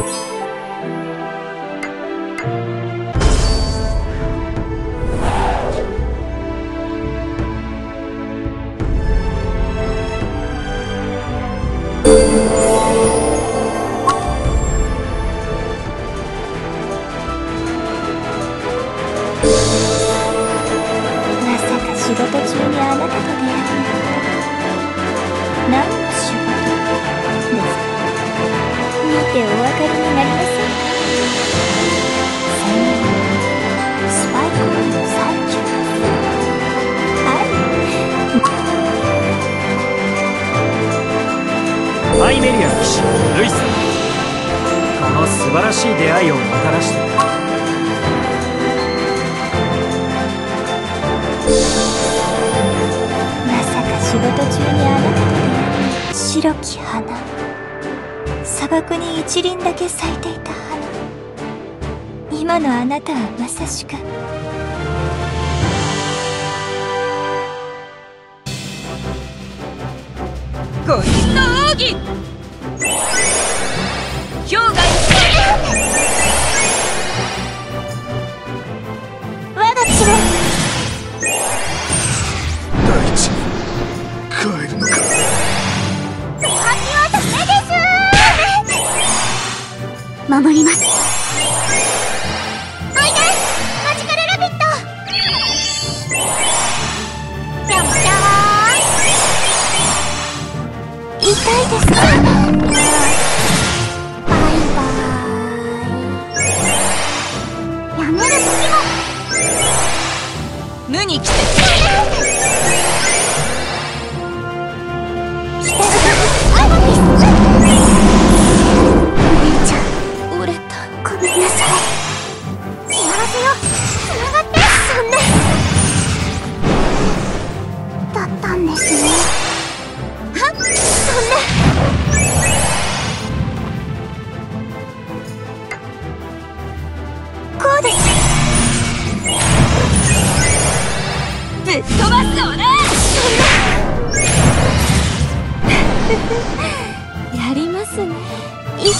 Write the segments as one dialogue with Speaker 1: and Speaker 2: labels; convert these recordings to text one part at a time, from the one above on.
Speaker 1: まさか仕事中にあなたと出会う
Speaker 2: イメリア騎士ルイス。この素晴らしい出会いをもたらして。
Speaker 1: まさか仕事中にあなたと白き花。砂漠に一輪だけ咲いていた花。今のあなたはまさしく
Speaker 3: の奥義氷河
Speaker 4: 我が大地に帰るのか。先はダメです。守ります。
Speaker 1: たいです。か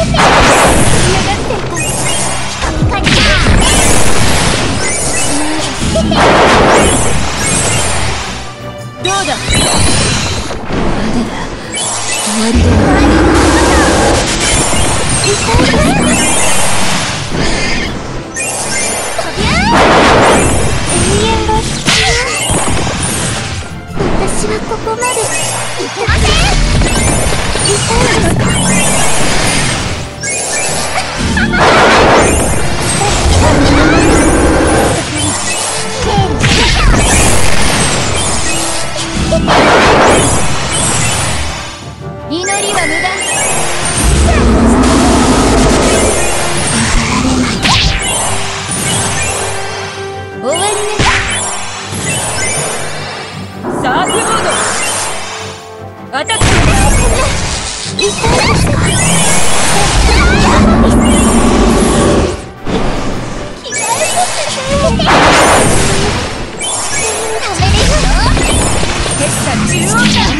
Speaker 1: Look at me!
Speaker 3: 祈りは無駄。決算中央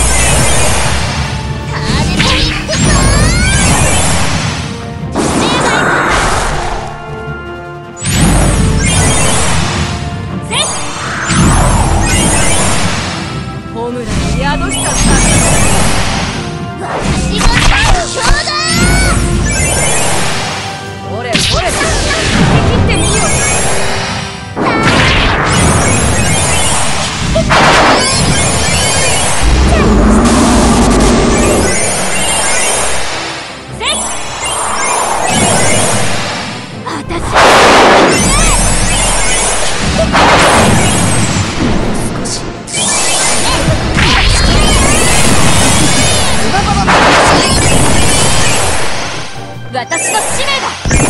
Speaker 3: 私の使命だ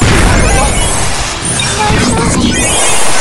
Speaker 3: 絶対
Speaker 4: 従
Speaker 1: 前力をアタック